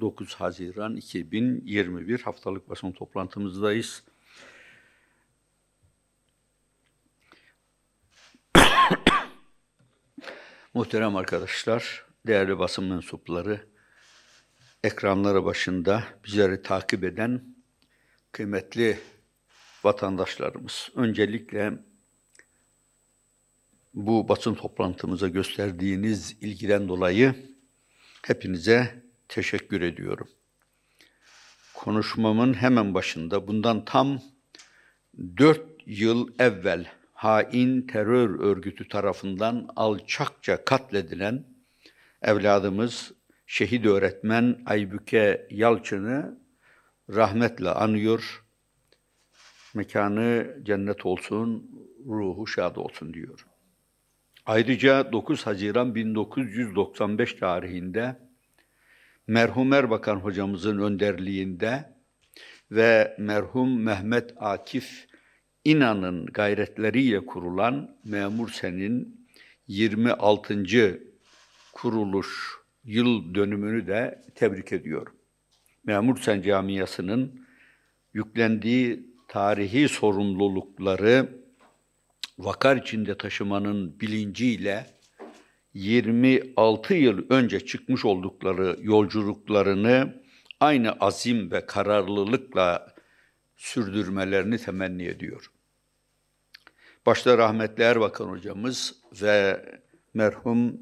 9 Haziran 2021 haftalık basın toplantımızdayız. Muhterem arkadaşlar, değerli basın mensupları, ekranları başında bizleri takip eden kıymetli vatandaşlarımız. Öncelikle bu basın toplantımıza gösterdiğiniz ilgiden dolayı hepinize teşekkür ediyorum. Konuşmamın hemen başında bundan tam dört yıl evvel hain terör örgütü tarafından alçakça katledilen evladımız şehit öğretmen Aybüke Yalçın'ı rahmetle anıyor. Mekanı cennet olsun, ruhu şad olsun diyor. Ayrıca 9 Haziran 1995 tarihinde merhum Erbakan hocamızın önderliğinde ve merhum Mehmet Akif İnan'ın gayretleriyle kurulan Memur Sen'in 26. kuruluş yıl dönümünü de tebrik ediyorum. Memur Sen Camiası'nın yüklendiği tarihi sorumlulukları vakar içinde taşımanın bilinciyle 26 yıl önce çıkmış oldukları yolculuklarını aynı azim ve kararlılıkla sürdürmelerini temenni ediyor. Başta rahmetli Erbakan hocamız ve merhum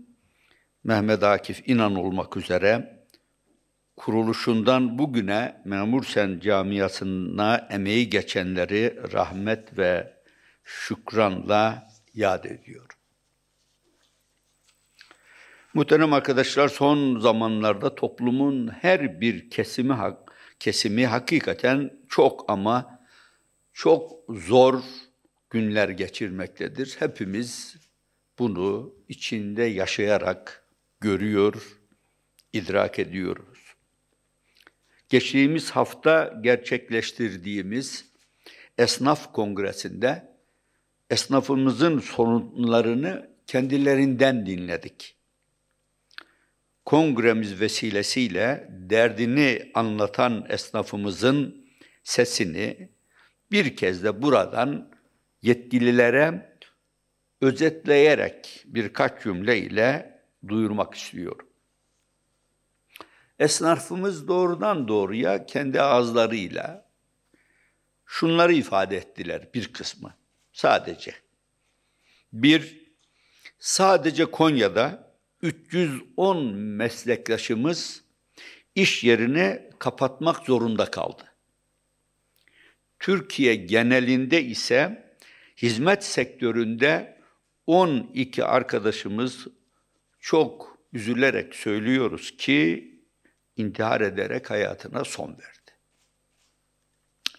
Mehmet Akif İnan olmak üzere kuruluşundan bugüne Memur Sen camiasına emeği geçenleri rahmet ve şükranla yad ediyor. Muhterem arkadaşlar son zamanlarda toplumun her bir kesimi kesimi hakikaten çok ama çok zor günler geçirmektedir. Hepimiz bunu içinde yaşayarak görüyor, idrak ediyoruz. Geçtiğimiz hafta gerçekleştirdiğimiz esnaf kongresinde esnafımızın sorunlarını kendilerinden dinledik. Kongremiz vesilesiyle derdini anlatan esnafımızın sesini bir kez de buradan yetkililere özetleyerek birkaç cümleyle duyurmak istiyorum. Esnafımız doğrudan doğruya kendi ağızlarıyla şunları ifade ettiler bir kısmı sadece. Bir, sadece Konya'da 310 meslektaşımız iş yerini kapatmak zorunda kaldı. Türkiye genelinde ise hizmet sektöründe 12 arkadaşımız çok üzülerek söylüyoruz ki intihar ederek hayatına son verdi.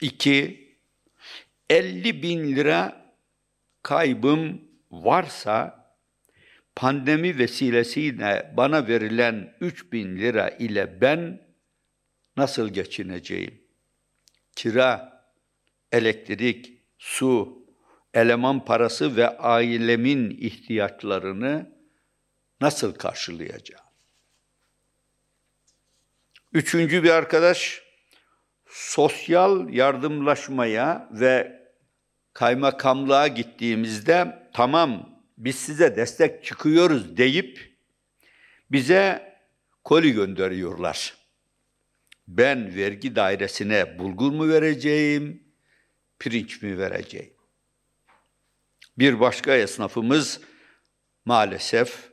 İki, 50 bin lira kaybım varsa pandemi vesilesiyle bana verilen 3 bin lira ile ben nasıl geçineceğim? Kira, elektrik, su, eleman parası ve ailemin ihtiyaçlarını nasıl karşılayacağım? Üçüncü bir arkadaş, sosyal yardımlaşmaya ve kaymakamlığa gittiğimizde tamam biz size destek çıkıyoruz deyip bize koli gönderiyorlar. Ben vergi dairesine bulgur mu vereceğim, pirinç mi vereceğim? Bir başka esnafımız maalesef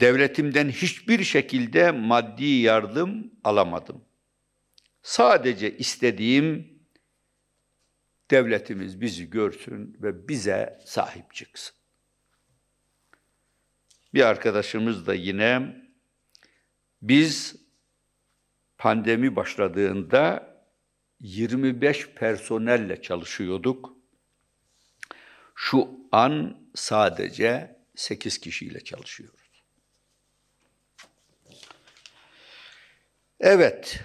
devletimden hiçbir şekilde maddi yardım alamadım. Sadece istediğim devletimiz bizi görsün ve bize sahip çıksın. Bir arkadaşımız da yine biz pandemi başladığında 25 personelle çalışıyorduk. Şu an sadece 8 kişiyle çalışıyoruz. Evet,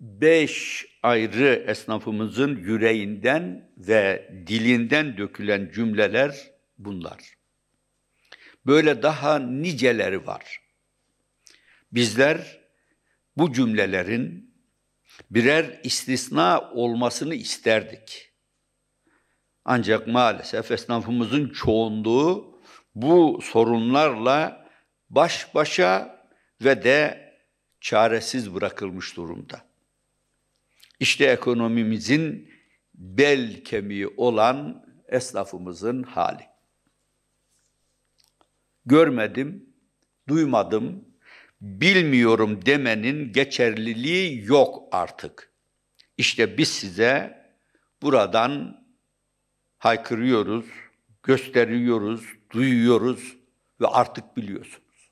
beş ayrı esnafımızın yüreğinden ve dilinden dökülen cümleler bunlar. Böyle daha niceleri var. Bizler bu cümlelerin birer istisna olmasını isterdik. Ancak maalesef esnafımızın çoğunluğu bu sorunlarla baş başa ve de çaresiz bırakılmış durumda. İşte ekonomimizin bel kemiği olan esnafımızın hali. Görmedim, duymadım, bilmiyorum demenin geçerliliği yok artık. İşte biz size buradan haykırıyoruz, gösteriyoruz, duyuyoruz ve artık biliyorsunuz.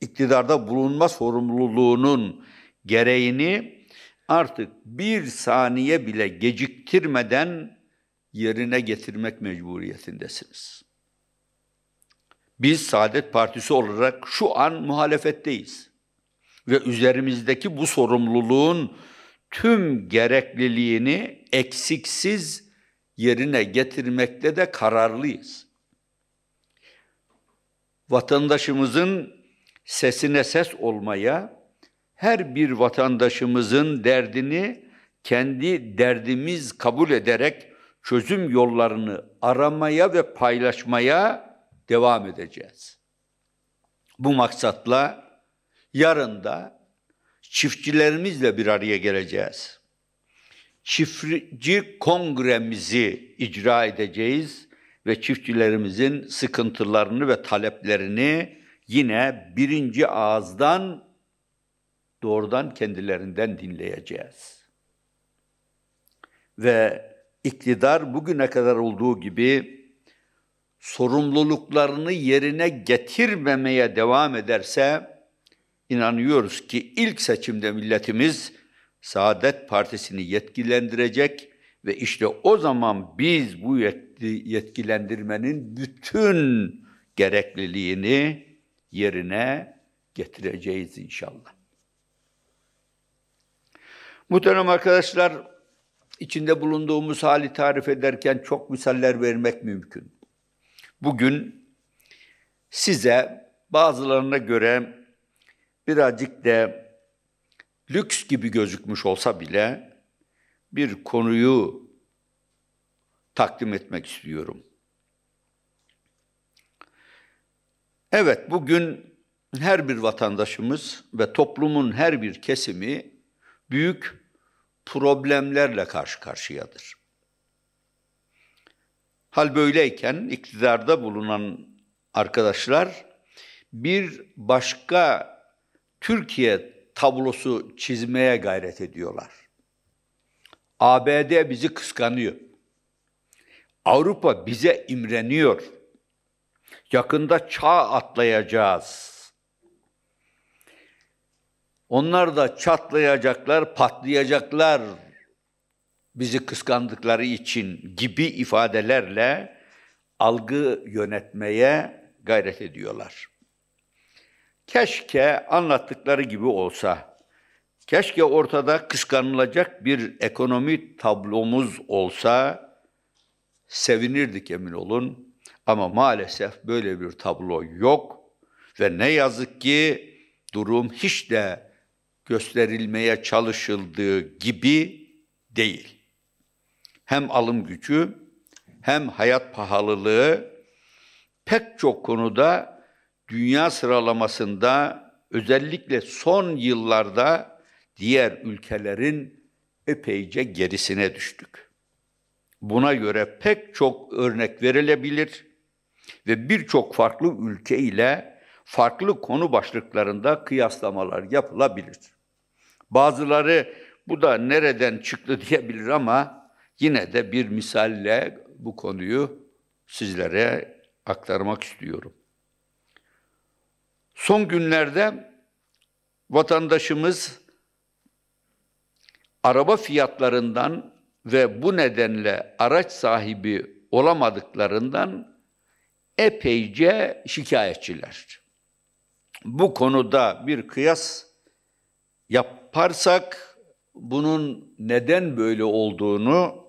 İktidarda bulunma sorumluluğunun gereğini artık bir saniye bile geciktirmeden yerine getirmek mecburiyetindesiniz. Biz Saadet Partisi olarak şu an muhalefetteyiz. Ve üzerimizdeki bu sorumluluğun tüm gerekliliğini eksiksiz yerine getirmekte de kararlıyız. Vatandaşımızın sesine ses olmaya, her bir vatandaşımızın derdini kendi derdimiz kabul ederek çözüm yollarını aramaya ve paylaşmaya devam edeceğiz. Bu maksatla yarın da çiftçilerimizle bir araya geleceğiz. Çiftçi kongremizi icra edeceğiz ve çiftçilerimizin sıkıntılarını ve taleplerini yine birinci ağızdan doğrudan kendilerinden dinleyeceğiz. Ve iktidar bugüne kadar olduğu gibi sorumluluklarını yerine getirmemeye devam ederse inanıyoruz ki ilk seçimde milletimiz Saadet Partisi'ni yetkilendirecek ve işte o zaman biz bu yetkilendirmenin bütün gerekliliğini yerine getireceğiz inşallah. Muhterem arkadaşlar, içinde bulunduğumuz hali tarif ederken çok misaller vermek mümkün. Bugün size bazılarına göre birazcık da lüks gibi gözükmüş olsa bile bir konuyu takdim etmek istiyorum. Evet, bugün her bir vatandaşımız ve toplumun her bir kesimi büyük problemlerle karşı karşıyadır. Hal böyleyken iktidarda bulunan arkadaşlar bir başka Türkiye tablosu çizmeye gayret ediyorlar. ABD bizi kıskanıyor. Avrupa bize imreniyor. Yakında çağ atlayacağız. Onlar da çatlayacaklar, patlayacaklar bizi kıskandıkları için gibi ifadelerle algı yönetmeye gayret ediyorlar. Keşke anlattıkları gibi olsa. Keşke ortada kıskanılacak bir ekonomi tablomuz olsa sevinirdik emin olun. Ama maalesef böyle bir tablo yok ve ne yazık ki durum hiç de gösterilmeye çalışıldığı gibi değil hem alım gücü hem hayat pahalılığı pek çok konuda dünya sıralamasında özellikle son yıllarda diğer ülkelerin epeyce gerisine düştük. Buna göre pek çok örnek verilebilir ve birçok farklı ülke ile farklı konu başlıklarında kıyaslamalar yapılabilir. Bazıları bu da nereden çıktı diyebilir ama Yine de bir misalle bu konuyu sizlere aktarmak istiyorum. Son günlerde vatandaşımız araba fiyatlarından ve bu nedenle araç sahibi olamadıklarından epeyce şikayetçiler. Bu konuda bir kıyas yaparsak bunun neden böyle olduğunu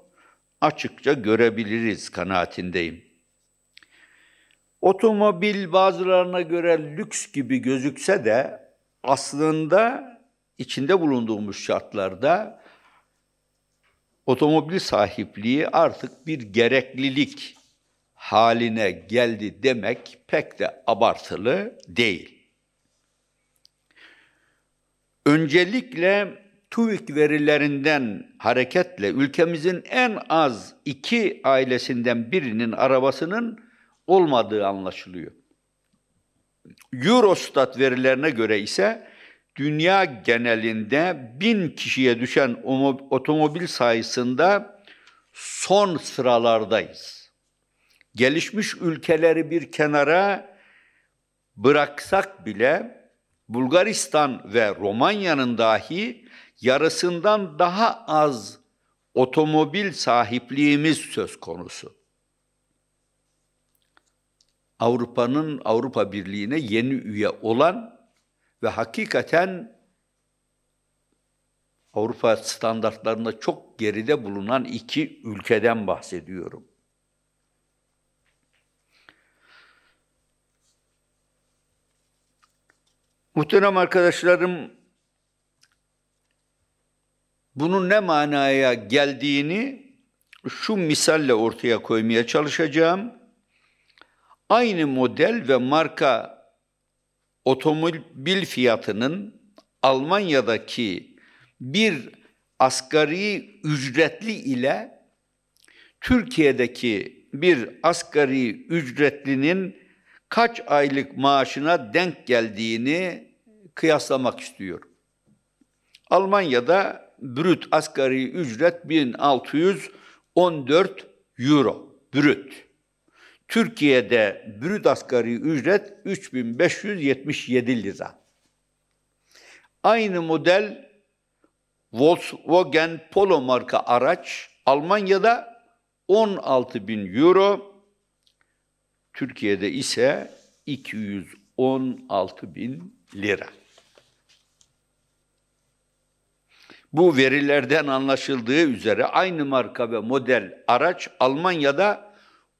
açıkça görebiliriz kanaatindeyim. Otomobil bazılarına göre lüks gibi gözükse de aslında içinde bulunduğumuz şartlarda otomobil sahipliği artık bir gereklilik haline geldi demek pek de abartılı değil. Öncelikle TÜİK verilerinden hareketle ülkemizin en az iki ailesinden birinin arabasının olmadığı anlaşılıyor. Eurostat verilerine göre ise dünya genelinde bin kişiye düşen otomobil sayısında son sıralardayız. Gelişmiş ülkeleri bir kenara bıraksak bile Bulgaristan ve Romanya'nın dahi yarısından daha az otomobil sahipliğimiz söz konusu. Avrupa'nın Avrupa Birliği'ne yeni üye olan ve hakikaten Avrupa standartlarında çok geride bulunan iki ülkeden bahsediyorum. Muhterem arkadaşlarım, bunun ne manaya geldiğini şu misalle ortaya koymaya çalışacağım. Aynı model ve marka otomobil fiyatının Almanya'daki bir asgari ücretli ile Türkiye'deki bir asgari ücretlinin kaç aylık maaşına denk geldiğini kıyaslamak istiyorum. Almanya'da brüt asgari ücret 1614 euro brüt. Türkiye'de brüt asgari ücret 3577 lira. Aynı model Volkswagen Polo marka araç Almanya'da 16 bin euro, Türkiye'de ise 216 bin lira. Bu verilerden anlaşıldığı üzere aynı marka ve model araç Almanya'da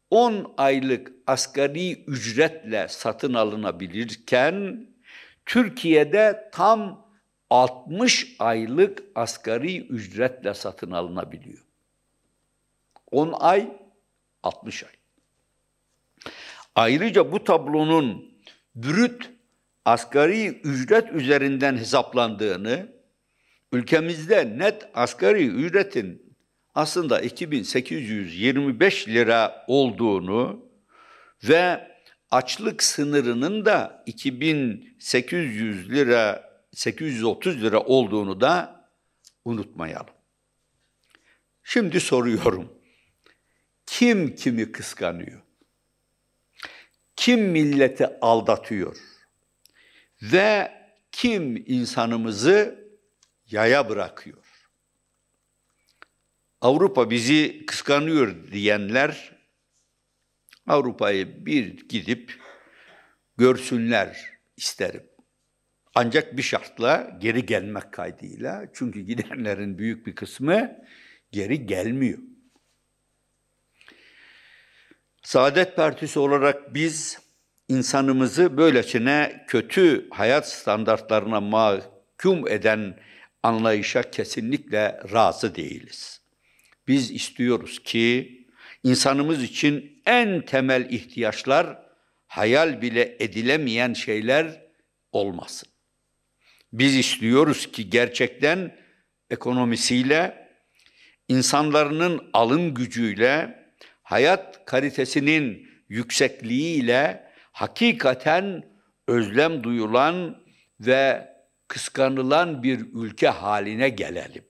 10 aylık asgari ücretle satın alınabilirken Türkiye'de tam 60 aylık asgari ücretle satın alınabiliyor. 10 ay, 60 ay. Ayrıca bu tablonun brüt asgari ücret üzerinden hesaplandığını, ülkemizde net asgari ücretin aslında 2825 lira olduğunu ve açlık sınırının da 2800 lira 830 lira olduğunu da unutmayalım. Şimdi soruyorum. Kim kimi kıskanıyor? Kim milleti aldatıyor? Ve kim insanımızı yaya bırakıyor? Avrupa bizi kıskanıyor diyenler Avrupa'yı bir gidip görsünler isterim. Ancak bir şartla geri gelmek kaydıyla. Çünkü gidenlerin büyük bir kısmı geri gelmiyor. Saadet Partisi olarak biz insanımızı böylesine kötü hayat standartlarına mahkum eden anlayışa kesinlikle razı değiliz. Biz istiyoruz ki insanımız için en temel ihtiyaçlar hayal bile edilemeyen şeyler olmasın. Biz istiyoruz ki gerçekten ekonomisiyle, insanların alım gücüyle, hayat kalitesinin yüksekliğiyle hakikaten özlem duyulan ve kıskanılan bir ülke haline gelelim.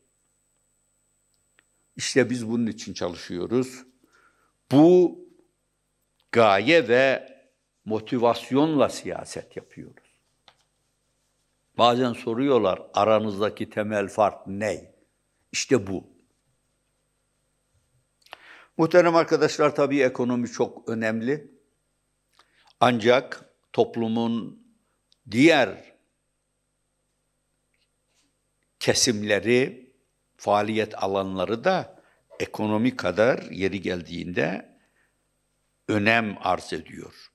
İşte biz bunun için çalışıyoruz. Bu gaye ve motivasyonla siyaset yapıyoruz. Bazen soruyorlar aranızdaki temel fark ne? İşte bu. Muhterem arkadaşlar tabii ekonomi çok önemli. Ancak toplumun diğer kesimleri, faaliyet alanları da ekonomi kadar yeri geldiğinde önem arz ediyor.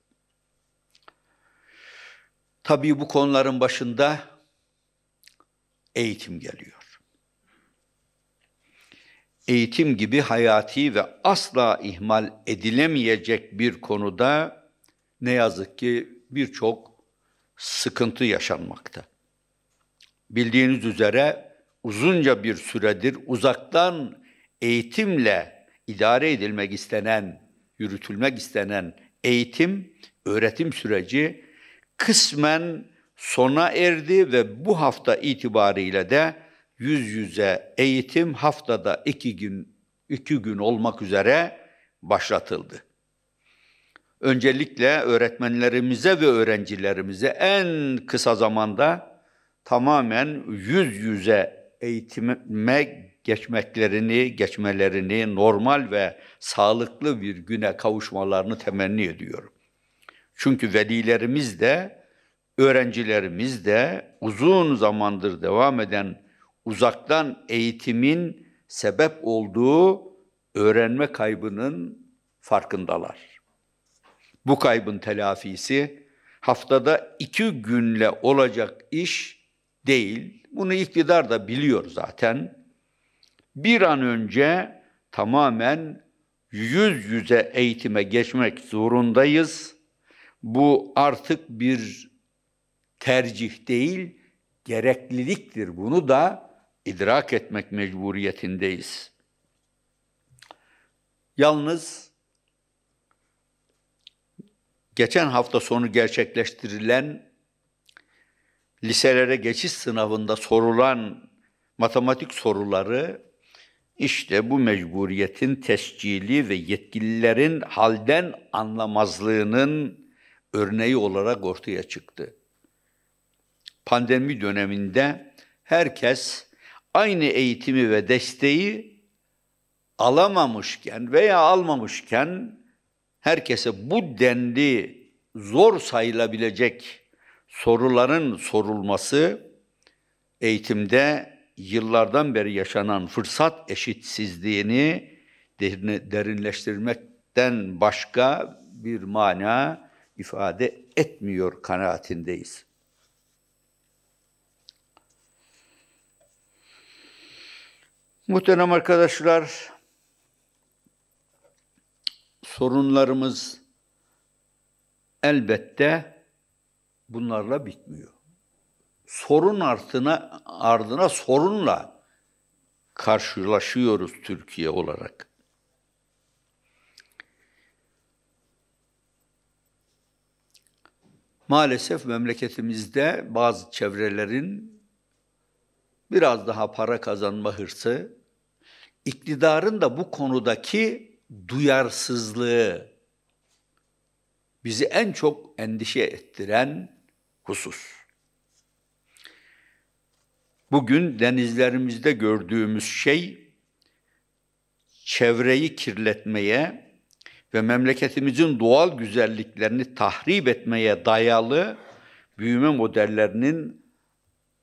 Tabii bu konuların başında eğitim geliyor. Eğitim gibi hayati ve asla ihmal edilemeyecek bir konuda ne yazık ki birçok sıkıntı yaşanmakta. Bildiğiniz üzere uzunca bir süredir uzaktan eğitimle idare edilmek istenen, yürütülmek istenen eğitim, öğretim süreci kısmen sona erdi ve bu hafta itibariyle de yüz yüze eğitim haftada iki gün, iki gün olmak üzere başlatıldı. Öncelikle öğretmenlerimize ve öğrencilerimize en kısa zamanda tamamen yüz yüze eğitime geçmeklerini, geçmelerini, normal ve sağlıklı bir güne kavuşmalarını temenni ediyorum. Çünkü velilerimiz de, öğrencilerimiz de uzun zamandır devam eden uzaktan eğitimin sebep olduğu öğrenme kaybının farkındalar. Bu kaybın telafisi haftada iki günle olacak iş değil. Bunu iktidar da biliyor zaten. Bir an önce tamamen yüz yüze eğitime geçmek zorundayız. Bu artık bir tercih değil, gerekliliktir. Bunu da idrak etmek mecburiyetindeyiz. Yalnız geçen hafta sonu gerçekleştirilen liselere geçiş sınavında sorulan matematik soruları işte bu mecburiyetin tescili ve yetkililerin halden anlamazlığının örneği olarak ortaya çıktı. Pandemi döneminde herkes aynı eğitimi ve desteği alamamışken veya almamışken herkese bu denli zor sayılabilecek soruların sorulması eğitimde yıllardan beri yaşanan fırsat eşitsizliğini derinleştirmekten başka bir mana ifade etmiyor kanaatindeyiz. Muhterem arkadaşlar, sorunlarımız elbette bunlarla bitmiyor. Sorun ardına, ardına sorunla karşılaşıyoruz Türkiye olarak. Maalesef memleketimizde bazı çevrelerin biraz daha para kazanma hırsı, iktidarın da bu konudaki duyarsızlığı bizi en çok endişe ettiren husus. Bugün denizlerimizde gördüğümüz şey çevreyi kirletmeye ve memleketimizin doğal güzelliklerini tahrip etmeye dayalı büyüme modellerinin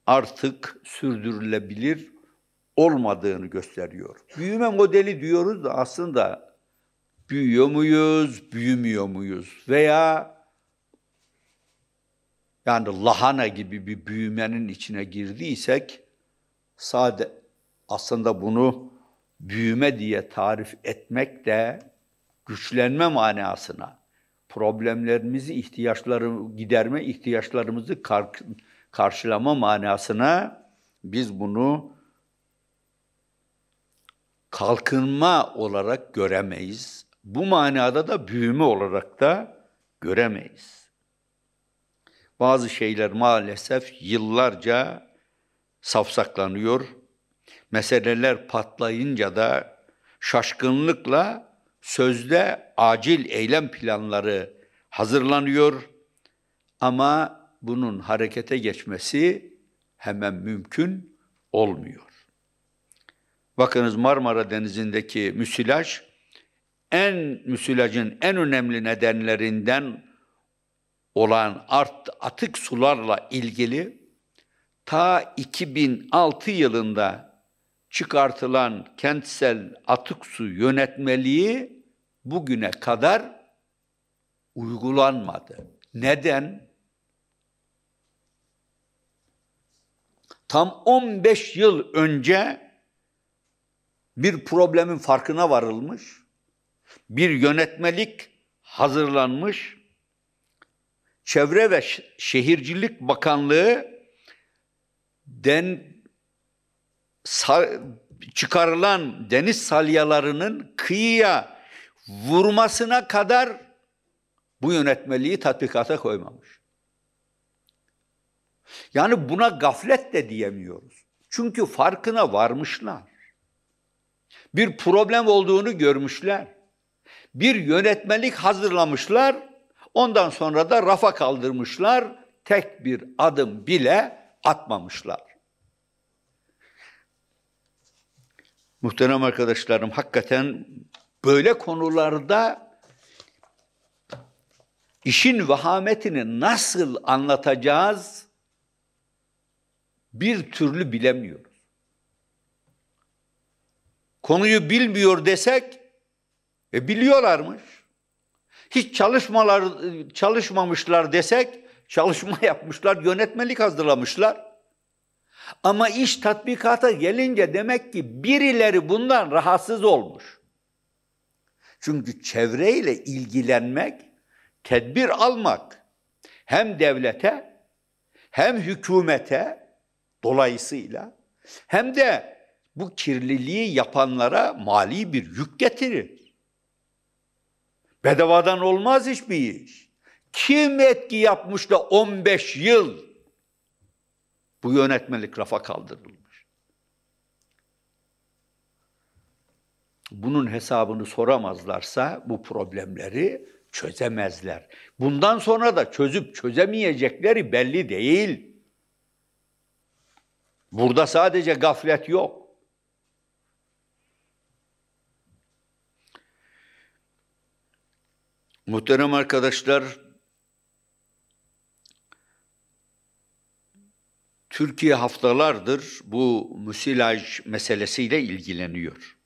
artık sürdürülebilir olmadığını gösteriyor. Büyüme modeli diyoruz da aslında büyüyor muyuz, büyümüyor muyuz? Veya yani lahana gibi bir büyümenin içine girdiysek sade aslında bunu büyüme diye tarif etmek de güçlenme manasına, problemlerimizi, ihtiyaçları giderme ihtiyaçlarımızı kar, karşılama manasına biz bunu kalkınma olarak göremeyiz. Bu manada da büyüme olarak da göremeyiz. Bazı şeyler maalesef yıllarca safsaklanıyor. Meseleler patlayınca da şaşkınlıkla sözde acil eylem planları hazırlanıyor ama bunun harekete geçmesi hemen mümkün olmuyor. Bakınız Marmara Denizi'ndeki müsilaj en müsilajın en önemli nedenlerinden olan art, atık sularla ilgili ta 2006 yılında çıkartılan kentsel atık su yönetmeliği bugüne kadar uygulanmadı. Neden? tam 15 yıl önce bir problemin farkına varılmış, bir yönetmelik hazırlanmış, Çevre ve Şehircilik Bakanlığı den çıkarılan deniz salyalarının kıyıya vurmasına kadar bu yönetmeliği tatbikata koymamış. Yani buna gaflet de diyemiyoruz. Çünkü farkına varmışlar. Bir problem olduğunu görmüşler. Bir yönetmelik hazırlamışlar. Ondan sonra da rafa kaldırmışlar. Tek bir adım bile atmamışlar. Muhterem arkadaşlarım hakikaten böyle konularda işin vahametini nasıl anlatacağız bir türlü bilemiyoruz. Konuyu bilmiyor desek e biliyorlarmış. Hiç çalışmalar çalışmamışlar desek çalışma yapmışlar, yönetmelik hazırlamışlar. Ama iş tatbikata gelince demek ki birileri bundan rahatsız olmuş. Çünkü çevreyle ilgilenmek, tedbir almak hem devlete hem hükümete dolayısıyla hem de bu kirliliği yapanlara mali bir yük getirir. Bedavadan olmaz hiçbir iş. Kim etki yapmış da 15 yıl bu yönetmelik rafa kaldırılmış. Bunun hesabını soramazlarsa bu problemleri çözemezler. Bundan sonra da çözüp çözemeyecekleri belli değil. Burada sadece gaflet yok. Muhterem arkadaşlar, Türkiye haftalardır bu müsilaj meselesiyle ilgileniyor.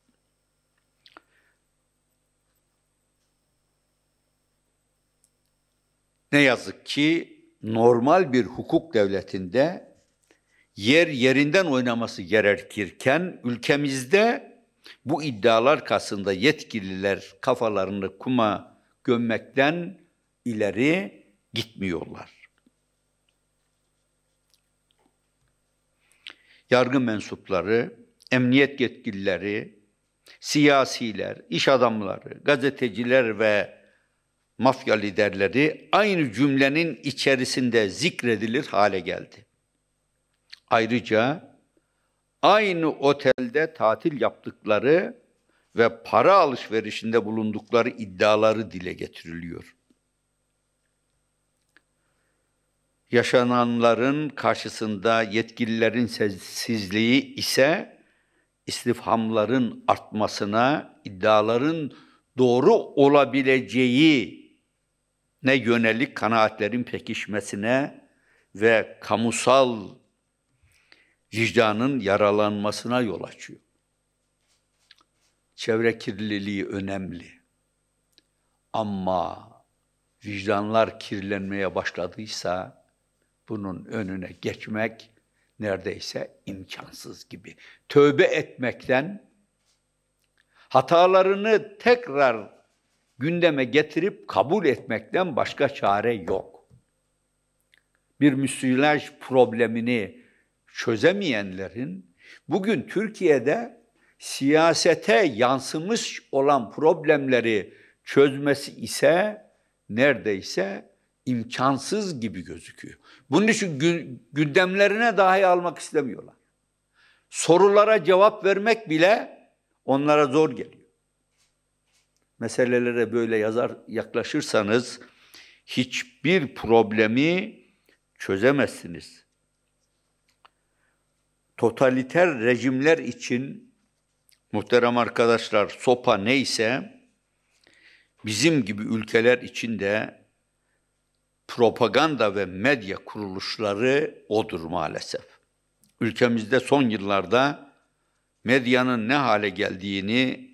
Ne yazık ki normal bir hukuk devletinde yer yerinden oynaması gerekirken ülkemizde bu iddialar karşısında yetkililer kafalarını kuma gömmekten ileri gitmiyorlar. yargı mensupları, emniyet yetkilileri, siyasiler, iş adamları, gazeteciler ve mafya liderleri aynı cümlenin içerisinde zikredilir hale geldi. Ayrıca aynı otelde tatil yaptıkları ve para alışverişinde bulundukları iddiaları dile getiriliyor. yaşananların karşısında yetkililerin sessizliği ise istifhamların artmasına, iddiaların doğru olabileceği ne yönelik kanaatlerin pekişmesine ve kamusal vicdanın yaralanmasına yol açıyor. Çevre kirliliği önemli. Ama vicdanlar kirlenmeye başladıysa bunun önüne geçmek neredeyse imkansız gibi. Tövbe etmekten, hatalarını tekrar gündeme getirip kabul etmekten başka çare yok. Bir müsilaj problemini çözemeyenlerin bugün Türkiye'de siyasete yansımış olan problemleri çözmesi ise neredeyse imkansız gibi gözüküyor. Bunun için gündemlerine dahi almak istemiyorlar. Sorulara cevap vermek bile onlara zor geliyor. Meselelere böyle yazar yaklaşırsanız hiçbir problemi çözemezsiniz. Totaliter rejimler için muhterem arkadaşlar sopa neyse bizim gibi ülkeler için de propaganda ve medya kuruluşları odur maalesef. Ülkemizde son yıllarda medyanın ne hale geldiğini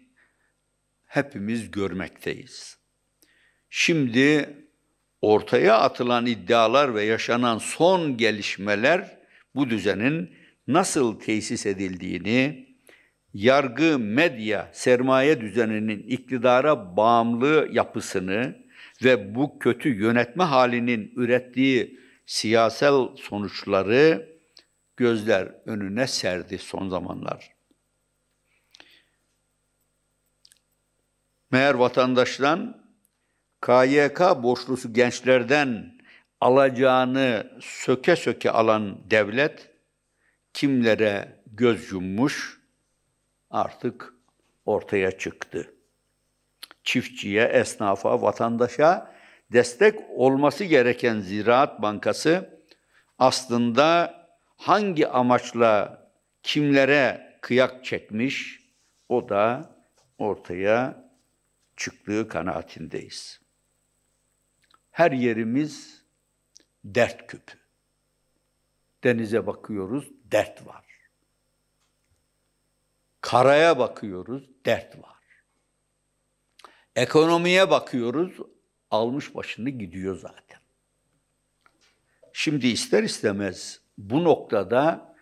hepimiz görmekteyiz. Şimdi ortaya atılan iddialar ve yaşanan son gelişmeler bu düzenin nasıl tesis edildiğini, yargı, medya, sermaye düzeninin iktidara bağımlı yapısını ve bu kötü yönetme halinin ürettiği siyasal sonuçları gözler önüne serdi son zamanlar. Meğer vatandaştan KYK borçlusu gençlerden alacağını söke söke alan devlet kimlere göz yummuş artık ortaya çıktı. Çiftçiye, esnafa, vatandaşa destek olması gereken Ziraat Bankası aslında hangi amaçla kimlere kıyak çekmiş o da ortaya çıktığı kanaatindeyiz. Her yerimiz dert küpü. Denize bakıyoruz, dert var. Karaya bakıyoruz, dert var. Ekonomiye bakıyoruz, almış başını gidiyor zaten. Şimdi ister istemez bu noktada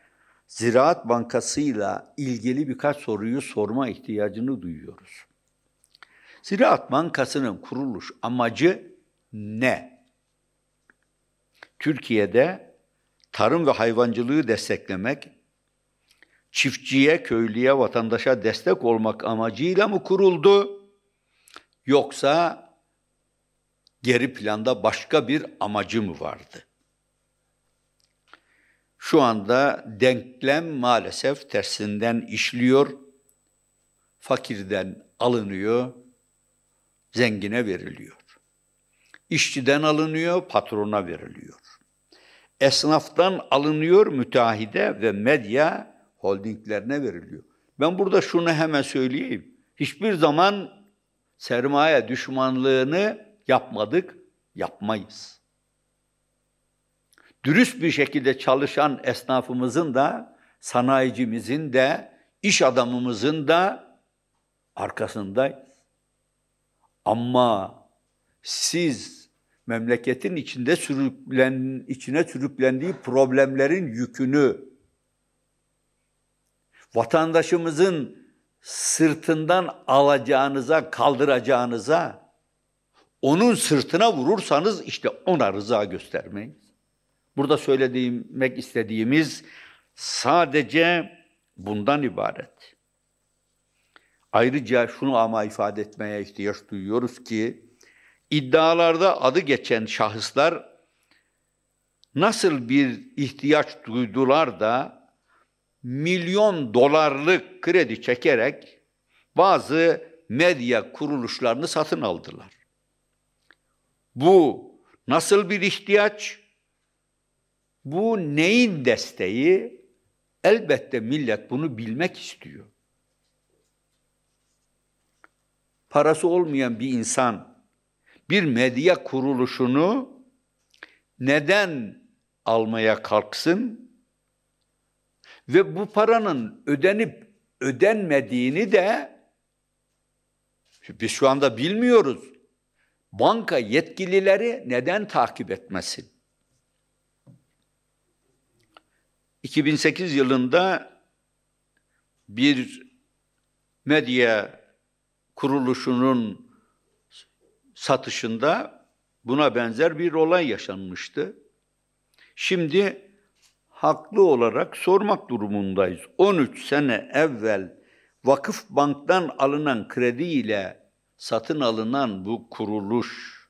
Ziraat Bankası'yla ilgili birkaç soruyu sorma ihtiyacını duyuyoruz. Ziraat Bankası'nın kuruluş amacı ne? Türkiye'de tarım ve hayvancılığı desteklemek, çiftçiye, köylüye, vatandaşa destek olmak amacıyla mı kuruldu? Yoksa geri planda başka bir amacı mı vardı? Şu anda denklem maalesef tersinden işliyor. Fakirden alınıyor, zengine veriliyor. İşçiden alınıyor, patrona veriliyor. Esnaftan alınıyor, müteahhide ve medya holdinglerine veriliyor. Ben burada şunu hemen söyleyeyim. Hiçbir zaman sermaye düşmanlığını yapmadık, yapmayız. Dürüst bir şekilde çalışan esnafımızın da, sanayicimizin de, iş adamımızın da arkasındayız. Ama siz memleketin içinde sürüklen, içine sürüklendiği problemlerin yükünü vatandaşımızın sırtından alacağınıza, kaldıracağınıza, onun sırtına vurursanız işte ona rıza göstermeyin. Burada söylediğimek istediğimiz sadece bundan ibaret. Ayrıca şunu ama ifade etmeye ihtiyaç duyuyoruz ki iddialarda adı geçen şahıslar nasıl bir ihtiyaç duydular da milyon dolarlık kredi çekerek bazı medya kuruluşlarını satın aldılar. Bu nasıl bir ihtiyaç? Bu neyin desteği? Elbette millet bunu bilmek istiyor. Parası olmayan bir insan bir medya kuruluşunu neden almaya kalksın ve bu paranın ödenip ödenmediğini de biz şu anda bilmiyoruz. Banka yetkilileri neden takip etmesin? 2008 yılında bir medya kuruluşunun satışında buna benzer bir olay yaşanmıştı. Şimdi haklı olarak sormak durumundayız. 13 sene evvel Vakıf Bank'tan alınan kredi ile satın alınan bu kuruluş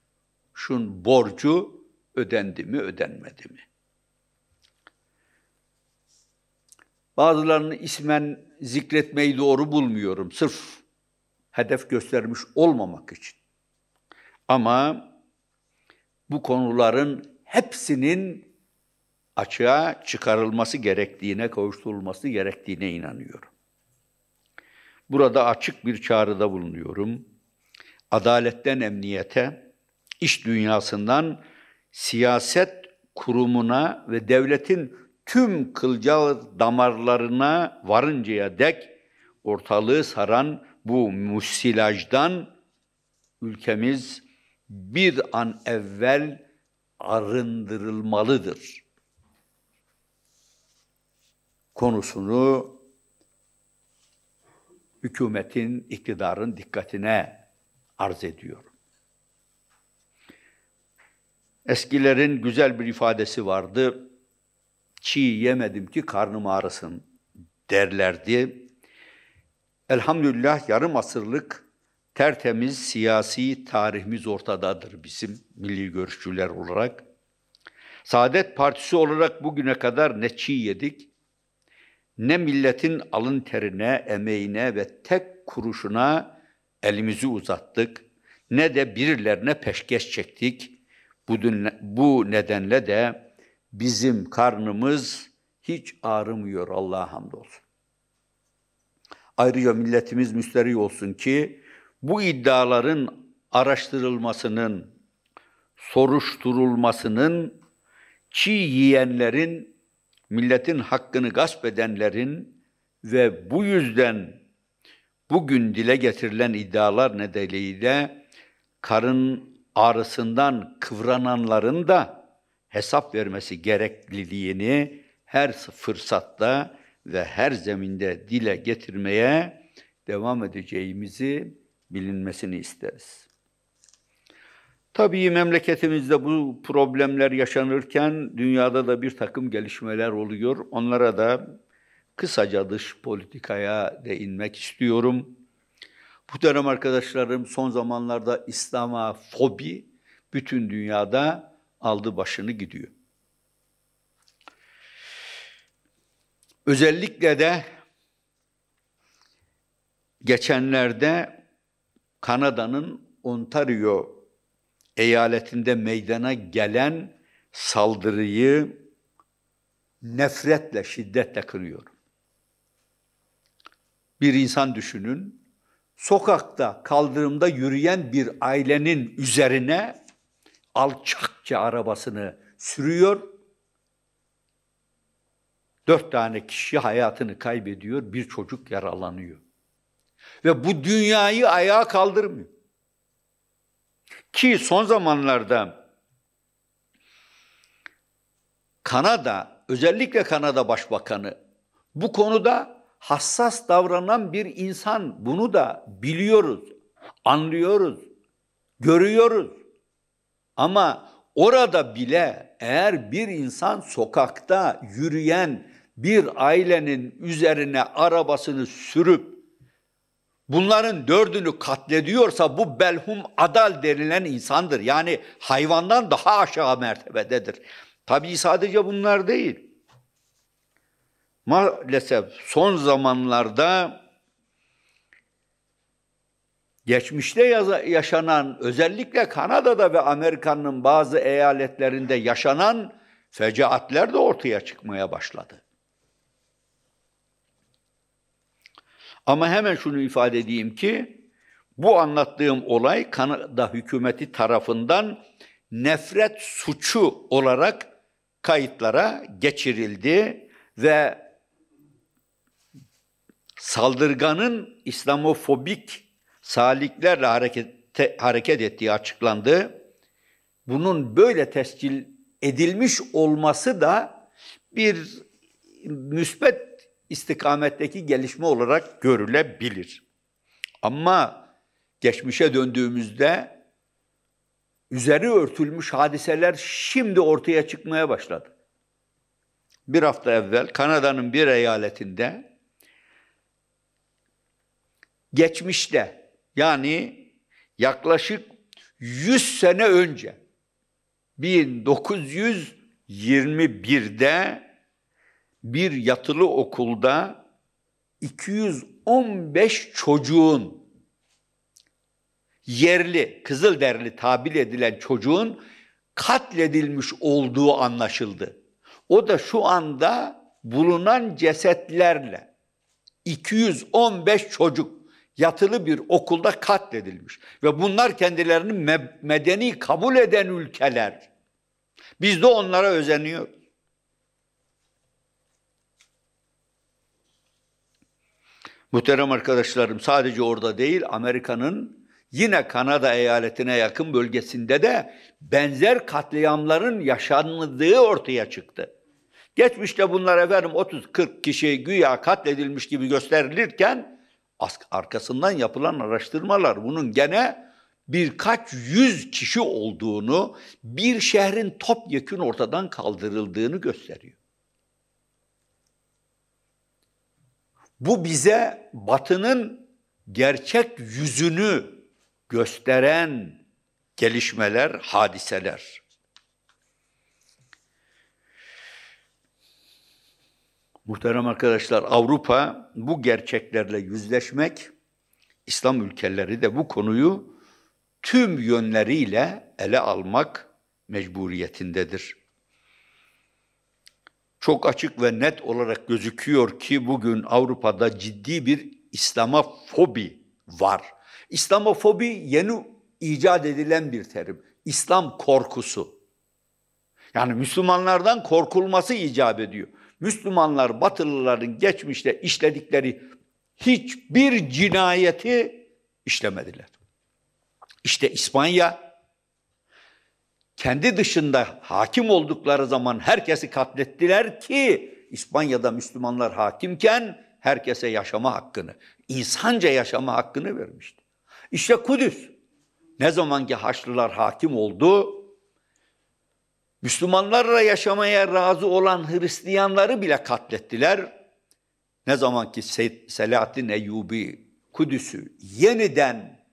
şun borcu ödendi mi, ödenmedi mi? Bazılarını ismen zikretmeyi doğru bulmuyorum. Sırf hedef göstermiş olmamak için. Ama bu konuların hepsinin açığa çıkarılması gerektiğine, kavuşturulması gerektiğine inanıyorum. Burada açık bir çağrıda bulunuyorum. Adaletten emniyete, iş dünyasından siyaset kurumuna ve devletin tüm kılcal damarlarına varıncaya dek ortalığı saran bu musilajdan ülkemiz bir an evvel arındırılmalıdır. Konusunu hükümetin, iktidarın dikkatine arz ediyorum. Eskilerin güzel bir ifadesi vardı. Çiğ yemedim ki karnım ağrısın derlerdi. Elhamdülillah yarım asırlık tertemiz siyasi tarihimiz ortadadır bizim milli görüşçüler olarak. Saadet Partisi olarak bugüne kadar ne çiğ yedik, ne milletin alın terine, emeğine ve tek kuruşuna elimizi uzattık, ne de birilerine peşkeş çektik. Bu, nedenle de bizim karnımız hiç ağrımıyor Allah'a hamdolsun. Ayrıca milletimiz müsterih olsun ki bu iddiaların araştırılmasının, soruşturulmasının çiğ yiyenlerin, milletin hakkını gasp edenlerin ve bu yüzden bugün dile getirilen iddialar nedeniyle karın ağrısından kıvrananların da hesap vermesi gerekliliğini her fırsatta ve her zeminde dile getirmeye devam edeceğimizi bilinmesini isteriz. Tabii memleketimizde bu problemler yaşanırken dünyada da bir takım gelişmeler oluyor. Onlara da kısaca dış politikaya değinmek istiyorum. Bu dönem arkadaşlarım son zamanlarda İslam'a fobi bütün dünyada aldı başını gidiyor. Özellikle de geçenlerde Kanada'nın Ontario eyaletinde meydana gelen saldırıyı nefretle, şiddetle kınıyorum. Bir insan düşünün, sokakta, kaldırımda yürüyen bir ailenin üzerine alçakça arabasını sürüyor. Dört tane kişi hayatını kaybediyor, bir çocuk yaralanıyor. Ve bu dünyayı ayağa kaldırmıyor. Ki son zamanlarda Kanada, özellikle Kanada Başbakanı bu konuda hassas davranan bir insan. Bunu da biliyoruz, anlıyoruz, görüyoruz. Ama orada bile eğer bir insan sokakta yürüyen bir ailenin üzerine arabasını sürüp bunların dördünü katlediyorsa bu belhum adal denilen insandır. Yani hayvandan daha aşağı mertebededir. Tabii sadece bunlar değil. Maalesef son zamanlarda geçmişte yaşanan özellikle Kanada'da ve Amerika'nın bazı eyaletlerinde yaşanan fecaatler de ortaya çıkmaya başladı. Ama hemen şunu ifade edeyim ki bu anlattığım olay Kanada hükümeti tarafından nefret suçu olarak kayıtlara geçirildi ve saldırganın İslamofobik saliklerle hareket, hareket ettiği açıklandı. Bunun böyle tescil edilmiş olması da bir müsbet istikametteki gelişme olarak görülebilir. Ama geçmişe döndüğümüzde üzeri örtülmüş hadiseler şimdi ortaya çıkmaya başladı. Bir hafta evvel Kanada'nın bir eyaletinde geçmişte yani yaklaşık 100 sene önce 1921'de bir yatılı okulda 215 çocuğun yerli, Kızılderili tabir edilen çocuğun katledilmiş olduğu anlaşıldı. O da şu anda bulunan cesetlerle 215 çocuk yatılı bir okulda katledilmiş. Ve bunlar kendilerini medeni kabul eden ülkeler. Biz de onlara özeniyoruz. Muhterem arkadaşlarım sadece orada değil Amerika'nın yine Kanada eyaletine yakın bölgesinde de benzer katliamların yaşandığı ortaya çıktı. Geçmişte bunlar efendim 30-40 kişi güya katledilmiş gibi gösterilirken arkasından yapılan araştırmalar bunun gene birkaç yüz kişi olduğunu, bir şehrin topyekün ortadan kaldırıldığını gösteriyor. Bu bize Batı'nın gerçek yüzünü gösteren gelişmeler, hadiseler. Muhterem arkadaşlar, Avrupa bu gerçeklerle yüzleşmek, İslam ülkeleri de bu konuyu tüm yönleriyle ele almak mecburiyetindedir. Çok açık ve net olarak gözüküyor ki bugün Avrupa'da ciddi bir İslamofobi var. İslamofobi yeni icat edilen bir terim. İslam korkusu. Yani Müslümanlardan korkulması icap ediyor. Müslümanlar Batılıların geçmişte işledikleri hiçbir cinayeti işlemediler. İşte İspanya kendi dışında hakim oldukları zaman herkesi katlettiler ki İspanya'da Müslümanlar hakimken herkese yaşama hakkını, insanca yaşama hakkını vermişti. İşte Kudüs ne zamanki Haçlılar hakim oldu, Müslümanlarla yaşamaya razı olan Hristiyanları bile katlettiler. Ne zaman ki Selahaddin Eyyubi Kudüs'ü yeniden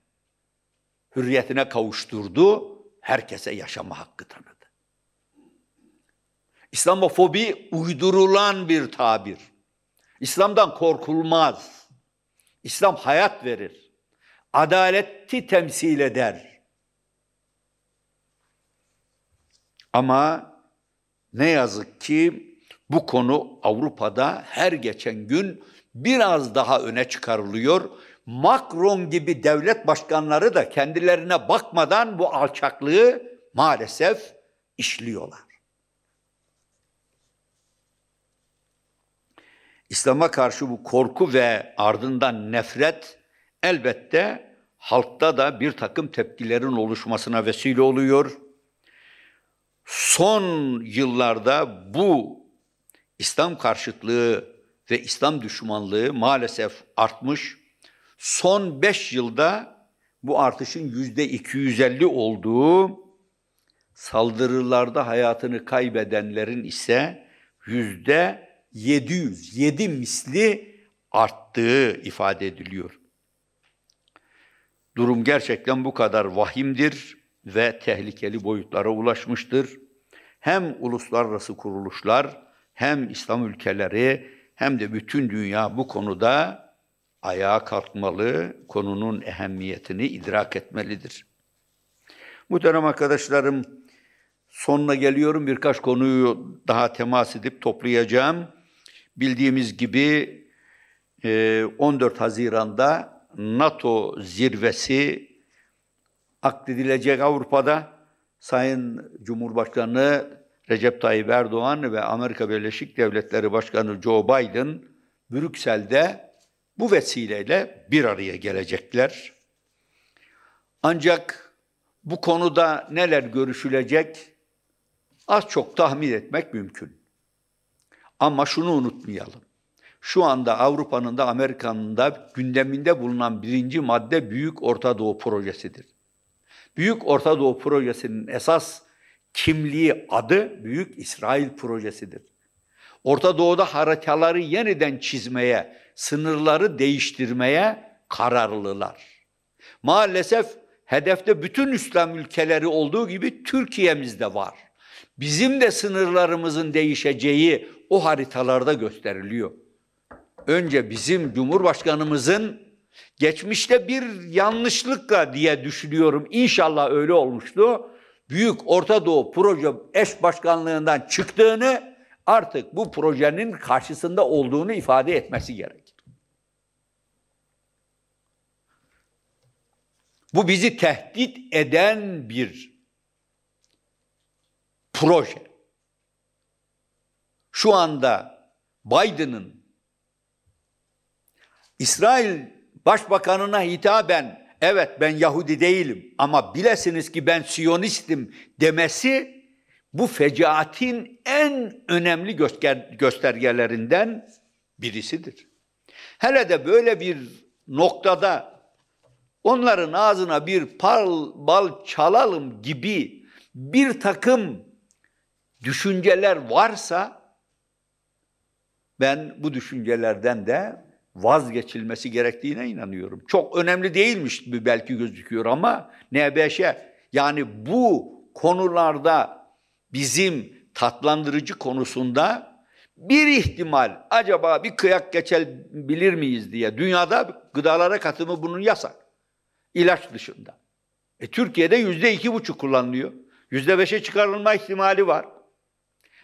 hürriyetine kavuşturdu, herkese yaşama hakkı tanıdı. İslamofobi uydurulan bir tabir. İslam'dan korkulmaz. İslam hayat verir. Adaleti temsil eder. Ama ne yazık ki bu konu Avrupa'da her geçen gün biraz daha öne çıkarılıyor. Macron gibi devlet başkanları da kendilerine bakmadan bu alçaklığı maalesef işliyorlar. İslam'a karşı bu korku ve ardından nefret elbette halkta da bir takım tepkilerin oluşmasına vesile oluyor. Son yıllarda bu İslam karşıtlığı ve İslam düşmanlığı maalesef artmış. Son beş yılda bu artışın yüzde 250 olduğu, saldırılarda hayatını kaybedenlerin ise yüzde 700, 7 misli arttığı ifade ediliyor. Durum gerçekten bu kadar vahimdir ve tehlikeli boyutlara ulaşmıştır. Hem uluslararası kuruluşlar, hem İslam ülkeleri, hem de bütün dünya bu konuda ayağa kalkmalı, konunun ehemmiyetini idrak etmelidir. Muhterem arkadaşlarım, sonuna geliyorum. Birkaç konuyu daha temas edip toplayacağım. Bildiğimiz gibi 14 Haziran'da NATO zirvesi akdedilecek Avrupa'da Sayın Cumhurbaşkanı Recep Tayyip Erdoğan ve Amerika Birleşik Devletleri Başkanı Joe Biden Brüksel'de bu vesileyle bir araya gelecekler. Ancak bu konuda neler görüşülecek az çok tahmin etmek mümkün. Ama şunu unutmayalım. Şu anda Avrupa'nın da Amerika'nın da gündeminde bulunan birinci madde Büyük Orta Doğu Projesi'dir. Büyük Orta Doğu Projesi'nin esas kimliği, adı Büyük İsrail Projesi'dir. Orta Doğu'da haritaları yeniden çizmeye, sınırları değiştirmeye kararlılar. Maalesef hedefte bütün İslam ülkeleri olduğu gibi Türkiye'mizde var. Bizim de sınırlarımızın değişeceği o haritalarda gösteriliyor. Önce bizim Cumhurbaşkanımızın geçmişte bir yanlışlıkla diye düşünüyorum. İnşallah öyle olmuştu. Büyük Orta Doğu Proje eş başkanlığından çıktığını artık bu projenin karşısında olduğunu ifade etmesi gerekir. Bu bizi tehdit eden bir proje. Şu anda Biden'ın İsrail Başbakanına hitaben evet ben Yahudi değilim ama bilesiniz ki ben Siyonistim demesi bu fecaatin en önemli göster göstergelerinden birisidir. Hele de böyle bir noktada onların ağzına bir pal bal çalalım gibi bir takım düşünceler varsa ben bu düşüncelerden de vazgeçilmesi gerektiğine inanıyorum. Çok önemli değilmiş gibi belki gözüküyor ama NBŞ yani bu konularda bizim tatlandırıcı konusunda bir ihtimal acaba bir kıyak geçebilir miyiz diye dünyada gıdalara katımı bunun yasak. İlaç dışında. E, Türkiye'de yüzde iki buçuk kullanılıyor. Yüzde beşe çıkarılma ihtimali var.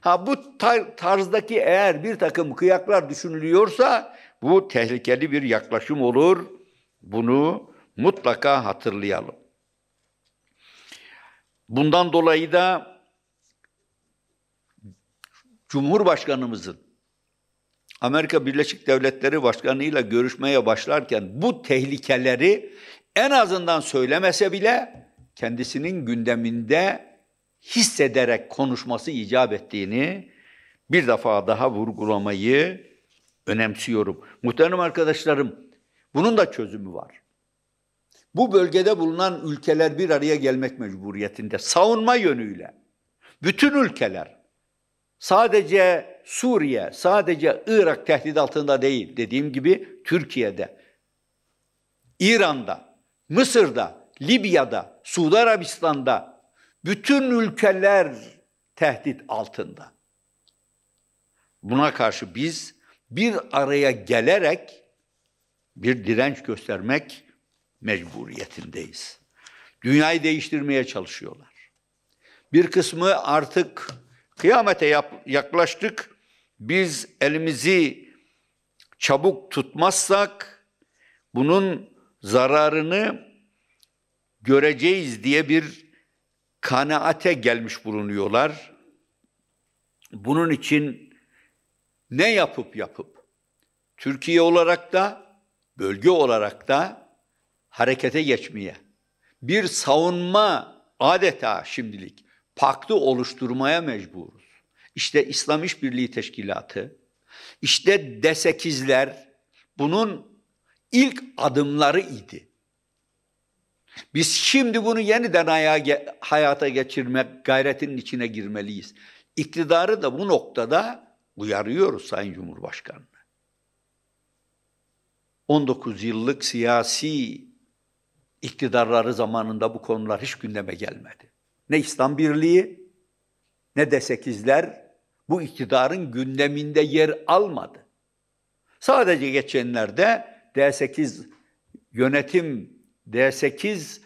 Ha bu tarzdaki eğer bir takım kıyaklar düşünülüyorsa bu tehlikeli bir yaklaşım olur. Bunu mutlaka hatırlayalım. Bundan dolayı da Cumhurbaşkanımızın Amerika Birleşik Devletleri Başkanı ile görüşmeye başlarken bu tehlikeleri en azından söylemese bile kendisinin gündeminde hissederek konuşması icap ettiğini bir defa daha vurgulamayı önemsiyorum. Muhterem arkadaşlarım, bunun da çözümü var. Bu bölgede bulunan ülkeler bir araya gelmek mecburiyetinde savunma yönüyle. Bütün ülkeler sadece Suriye, sadece Irak tehdit altında değil. Dediğim gibi Türkiye'de, İran'da, Mısır'da, Libya'da, Suudi Arabistan'da bütün ülkeler tehdit altında. Buna karşı biz bir araya gelerek bir direnç göstermek mecburiyetindeyiz. Dünyayı değiştirmeye çalışıyorlar. Bir kısmı artık kıyamete yaklaştık. Biz elimizi çabuk tutmazsak bunun zararını göreceğiz diye bir kanaate gelmiş bulunuyorlar. Bunun için ne yapıp yapıp Türkiye olarak da bölge olarak da harekete geçmeye, bir savunma adeta şimdilik paktı oluşturmaya mecburuz. İşte İslam İşbirliği Teşkilatı, işte D8'ler bunun ilk adımları idi. Biz şimdi bunu yeniden ayağa, hayata geçirmek gayretinin içine girmeliyiz. İktidarı da bu noktada uyarıyoruz Sayın Cumhurbaşkanı. 19 yıllık siyasi iktidarları zamanında bu konular hiç gündeme gelmedi. Ne İslam Birliği ne de sekizler bu iktidarın gündeminde yer almadı. Sadece geçenlerde D8 yönetim D8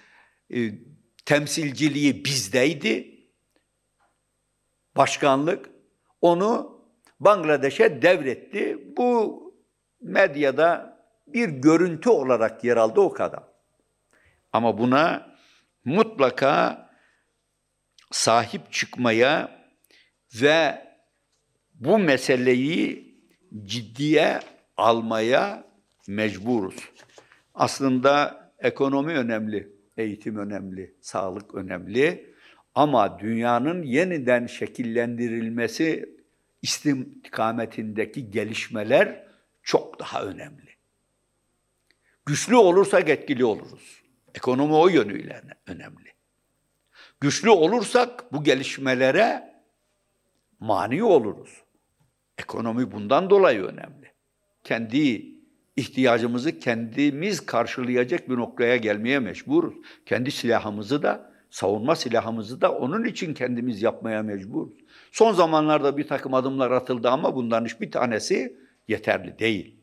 e, temsilciliği bizdeydi. Başkanlık onu Bangladeş'e devretti. Bu medyada bir görüntü olarak yer aldı o kadar. Ama buna mutlaka sahip çıkmaya ve bu meseleyi ciddiye almaya mecburuz. Aslında ekonomi önemli, eğitim önemli, sağlık önemli ama dünyanın yeniden şekillendirilmesi istikametindeki gelişmeler çok daha önemli. Güçlü olursak etkili oluruz. Ekonomi o yönüyle önemli. Güçlü olursak bu gelişmelere mani oluruz. Ekonomi bundan dolayı önemli. Kendi ihtiyacımızı kendimiz karşılayacak bir noktaya gelmeye mecburuz. Kendi silahımızı da, savunma silahımızı da onun için kendimiz yapmaya mecburuz. Son zamanlarda bir takım adımlar atıldı ama bundan hiçbir tanesi yeterli değil.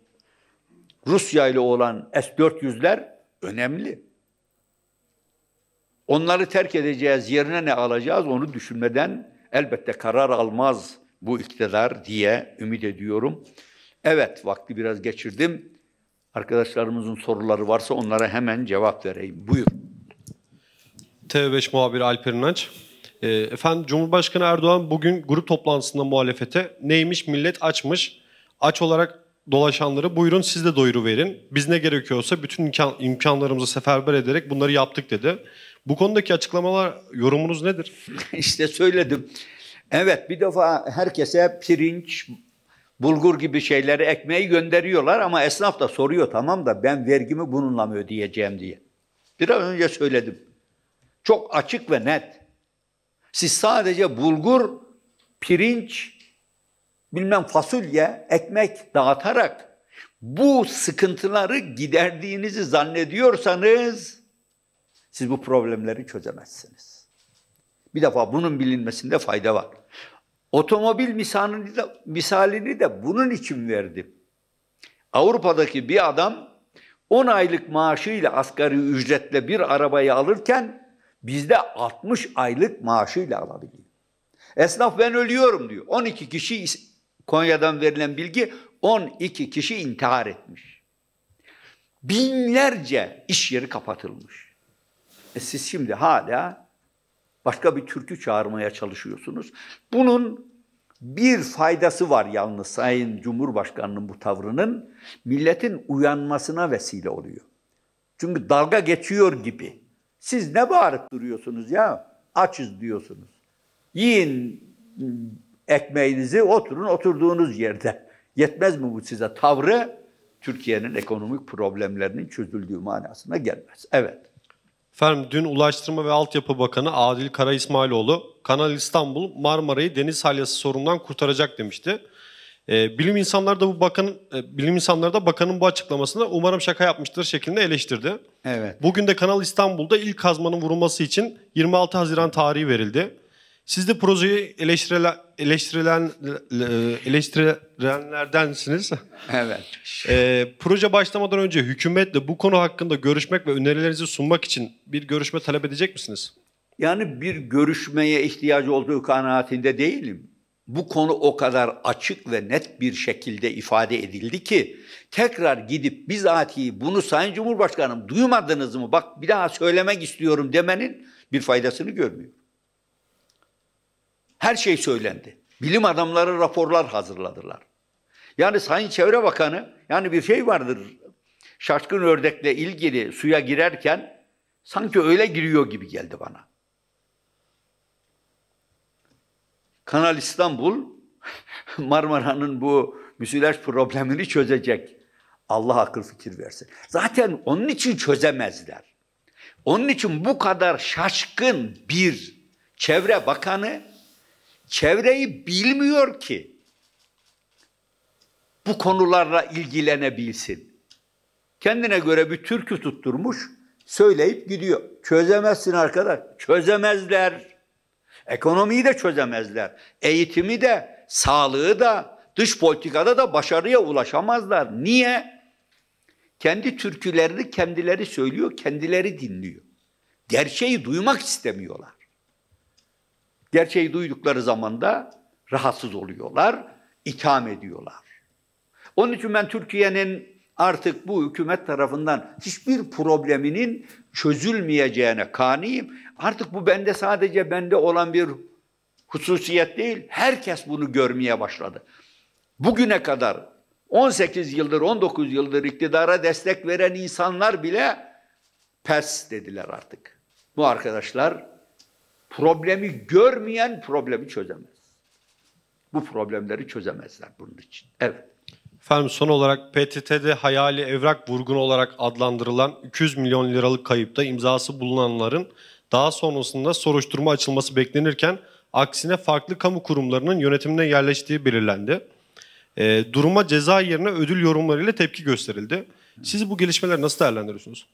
Rusya ile olan S-400'ler önemli. Onları terk edeceğiz, yerine ne alacağız onu düşünmeden elbette karar almaz bu iktidar diye ümit ediyorum. Evet, vakti biraz geçirdim. Arkadaşlarımızın soruları varsa onlara hemen cevap vereyim. Buyur. TV5 muhabiri Alper İnanç. E, efendim Cumhurbaşkanı Erdoğan bugün grup toplantısında muhalefete neymiş millet açmış. Aç olarak dolaşanları buyurun siz de doyuru verin. Biz ne gerekiyorsa bütün imkan, imkanlarımızı seferber ederek bunları yaptık dedi. Bu konudaki açıklamalar yorumunuz nedir? İşte söyledim. Evet bir defa herkese pirinç, bulgur gibi şeyleri ekmeği gönderiyorlar ama esnaf da soruyor tamam da ben vergimi bununla mı ödeyeceğim diye. Biraz önce söyledim. Çok açık ve net. Siz sadece bulgur, pirinç, bilmem fasulye, ekmek dağıtarak bu sıkıntıları giderdiğinizi zannediyorsanız siz bu problemleri çözemezsiniz. Bir defa bunun bilinmesinde fayda var. Otomobil misalini de, misalini de bunun için verdim. Avrupa'daki bir adam 10 aylık maaşıyla asgari ücretle bir arabayı alırken bizde 60 aylık maaşıyla alabiliyor. Esnaf ben ölüyorum diyor. 12 kişi Konya'dan verilen bilgi 12 kişi intihar etmiş. Binlerce iş yeri kapatılmış. E siz şimdi hala başka bir türkü çağırmaya çalışıyorsunuz. Bunun bir faydası var yalnız Sayın Cumhurbaşkanı'nın bu tavrının milletin uyanmasına vesile oluyor. Çünkü dalga geçiyor gibi. Siz ne bağırıp duruyorsunuz ya? Açız diyorsunuz. Yiyin ekmeğinizi, oturun oturduğunuz yerde. Yetmez mi bu size? Tavrı Türkiye'nin ekonomik problemlerinin çözüldüğü manasına gelmez. Evet. Efendim dün Ulaştırma ve Altyapı Bakanı Adil Kara İsmailoğlu Kanal İstanbul Marmara'yı deniz salyası sorunundan kurtaracak demişti. Ee, bilim insanları da bu bakan e, bilim insanları da bakanın bu açıklamasını umarım şaka yapmıştır şeklinde eleştirdi. Evet. Bugün de Kanal İstanbul'da ilk kazmanın vurulması için 26 Haziran tarihi verildi. Siz de projeyi eleştirilen, eleştirilen, eleştirilenlerdensiniz. Evet. E, proje başlamadan önce hükümetle bu konu hakkında görüşmek ve önerilerinizi sunmak için bir görüşme talep edecek misiniz? Yani bir görüşmeye ihtiyacı olduğu kanaatinde değilim. Bu konu o kadar açık ve net bir şekilde ifade edildi ki tekrar gidip bizatihi bunu Sayın Cumhurbaşkanım duymadınız mı? Bak bir daha söylemek istiyorum demenin bir faydasını görmüyor. Her şey söylendi. Bilim adamları raporlar hazırladılar. Yani Sayın Çevre Bakanı, yani bir şey vardır, şaşkın ördekle ilgili suya girerken sanki öyle giriyor gibi geldi bana. Kanal İstanbul, Marmara'nın bu müsilaj problemini çözecek. Allah akıl fikir versin. Zaten onun için çözemezler. Onun için bu kadar şaşkın bir çevre bakanı çevreyi bilmiyor ki bu konularla ilgilenebilsin. Kendine göre bir türkü tutturmuş, söyleyip gidiyor. Çözemezsin arkadaş, çözemezler. Ekonomiyi de çözemezler. Eğitimi de, sağlığı da, dış politikada da başarıya ulaşamazlar. Niye? Kendi türkülerini kendileri söylüyor, kendileri dinliyor. Gerçeği duymak istemiyorlar. Gerçeği duydukları zaman da rahatsız oluyorlar, itham ediyorlar. Onun için ben Türkiye'nin artık bu hükümet tarafından hiçbir probleminin çözülmeyeceğine kaniyim. Artık bu bende sadece bende olan bir hususiyet değil. Herkes bunu görmeye başladı. Bugüne kadar 18 yıldır, 19 yıldır iktidara destek veren insanlar bile pes dediler artık. Bu arkadaşlar problemi görmeyen problemi çözemez. Bu problemleri çözemezler bunun için. Evet. Efendim son olarak PTT'de hayali evrak vurgunu olarak adlandırılan 200 milyon liralık kayıpta imzası bulunanların daha sonrasında soruşturma açılması beklenirken aksine farklı kamu kurumlarının yönetimine yerleştiği belirlendi. E, duruma ceza yerine ödül yorumlarıyla tepki gösterildi. Siz bu gelişmeleri nasıl değerlendiriyorsunuz?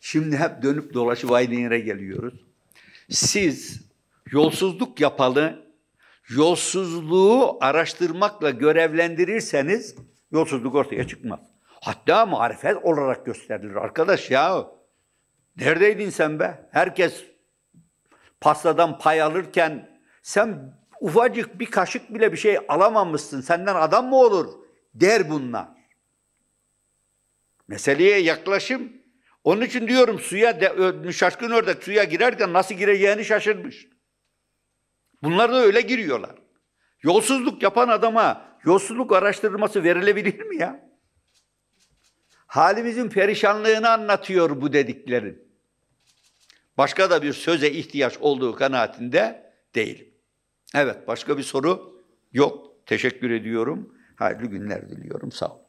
Şimdi hep dönüp dolaşıp aynı yere geliyoruz. Siz yolsuzluk yapalı, yolsuzluğu araştırmakla görevlendirirseniz yolsuzluk ortaya çıkmaz. Hatta marifet olarak gösterilir. Arkadaş ya neredeydin sen be? Herkes pastadan pay alırken sen ufacık bir kaşık bile bir şey alamamışsın. Senden adam mı olur? Der bunlar. Meseleye yaklaşım. Onun için diyorum suya de, şaşkın ördek suya girerken nasıl gireceğini şaşırmış. Bunlar da öyle giriyorlar. Yolsuzluk yapan adama yolsuzluk araştırması verilebilir mi ya? Halimizin perişanlığını anlatıyor bu dediklerin. Başka da bir söze ihtiyaç olduğu kanaatinde değilim. Evet, başka bir soru yok. Teşekkür ediyorum. Hayırlı günler diliyorum. Sağ olun.